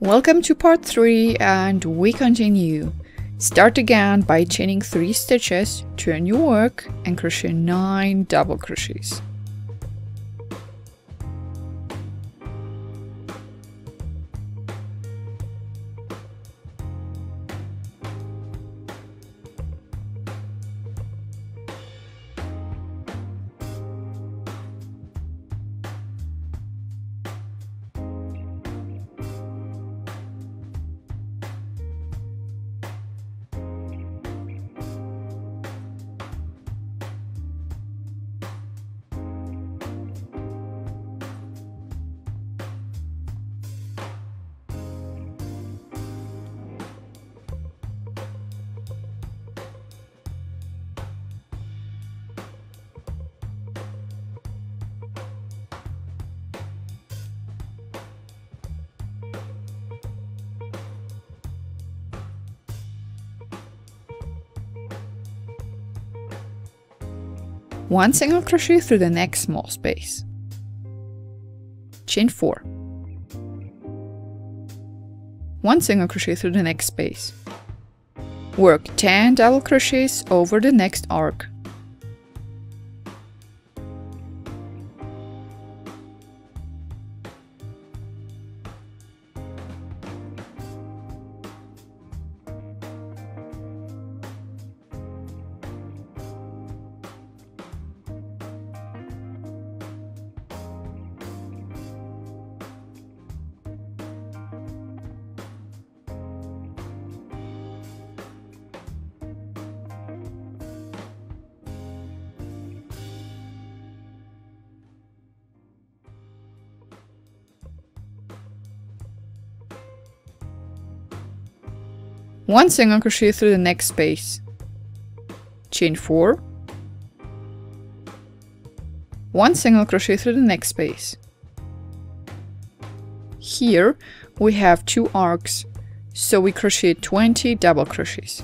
Welcome to part 3 and we continue. Start again by chaining 3 stitches, turn your work and crochet 9 double crochets. One single crochet through the next small space. Chain 4. One single crochet through the next space. Work 10 double crochets over the next arc. One single crochet through the next space. Chain 4 one single crochet through the next space. Here we have two arcs so we crochet 20 double crochets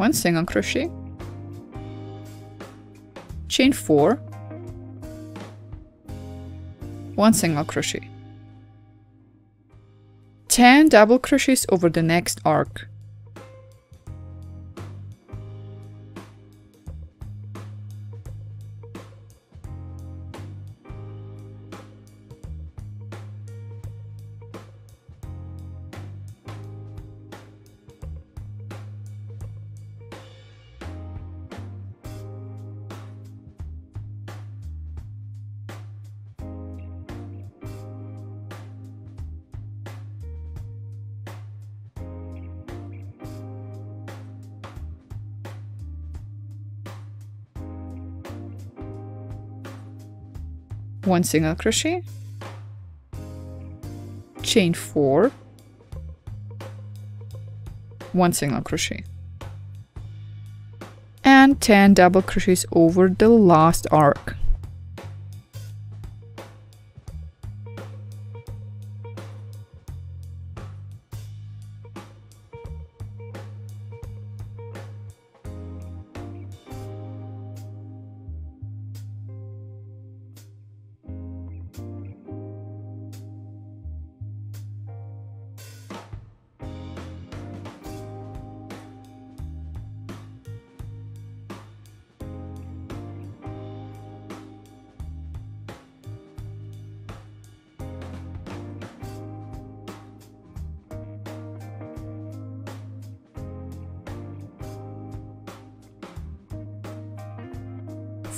one single crochet. Chain 4 one single crochet. 10 double crochets over the next arc one single crochet. Chain 4 one single crochet. And 10 double crochets over the last arc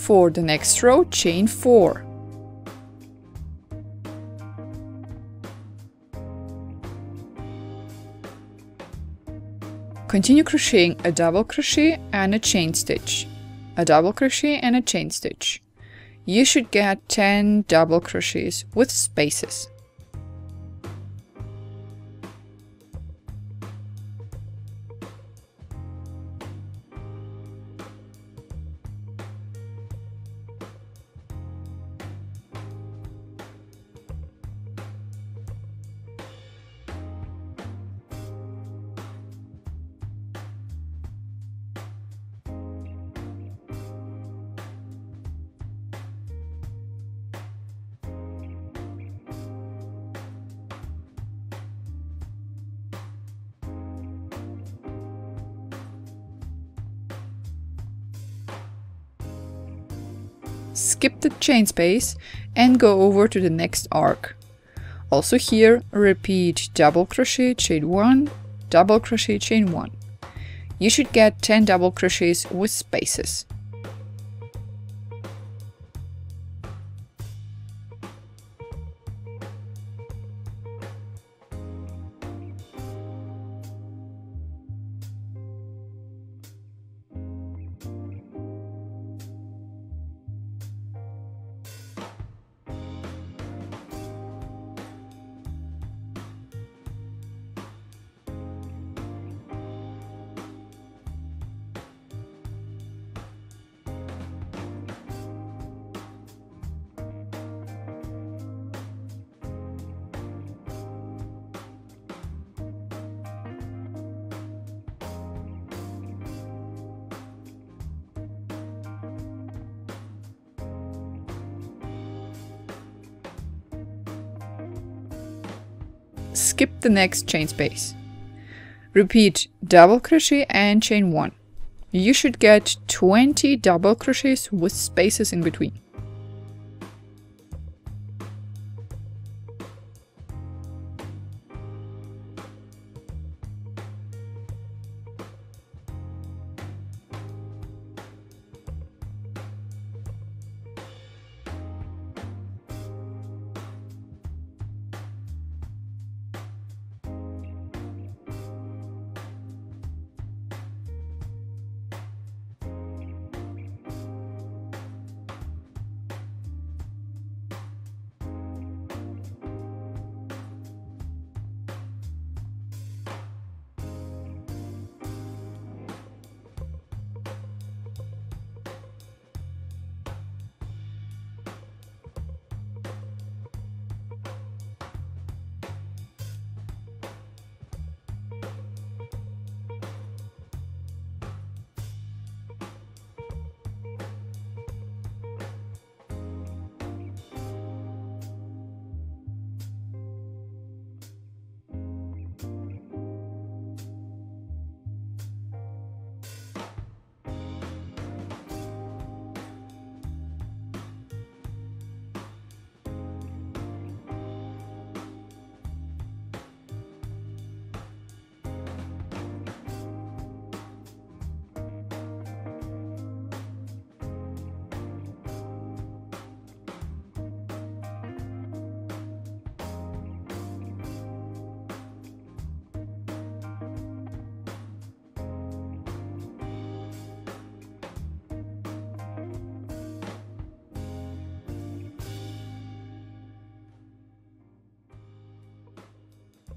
For the next row, chain 4. Continue crocheting a double crochet and a chain stitch, a double crochet and a chain stitch. You should get 10 double crochets with spaces. Skip the chain space and go over to the next arc. Also here, repeat double crochet, chain 1, double crochet, chain 1. You should get 10 double crochets with spaces. Skip the next chain space. Repeat double crochet and chain 1. You should get 20 double crochets with spaces in between.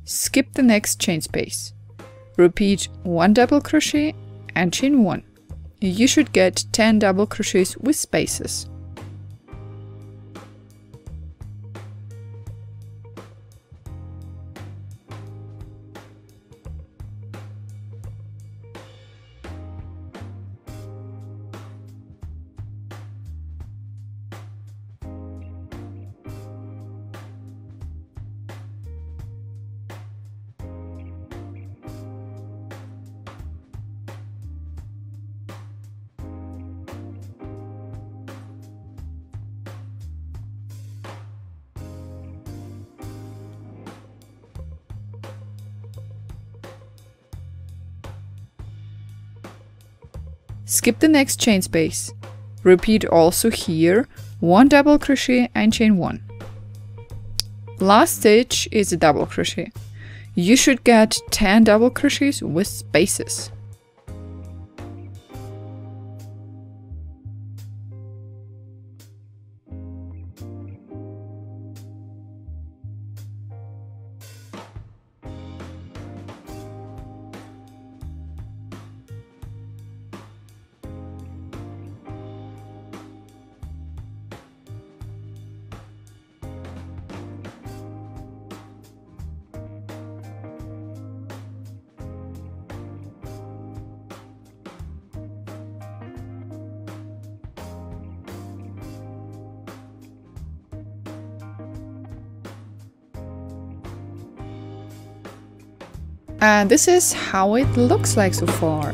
Skip the next chain space. Repeat 1 double crochet and chain 1. You should get 10 double crochets with spaces. Skip the next chain space. Repeat also here 1 double crochet and chain 1. Last stitch is a double crochet. You should get 10 double crochets with spaces. And this is how it looks like so far.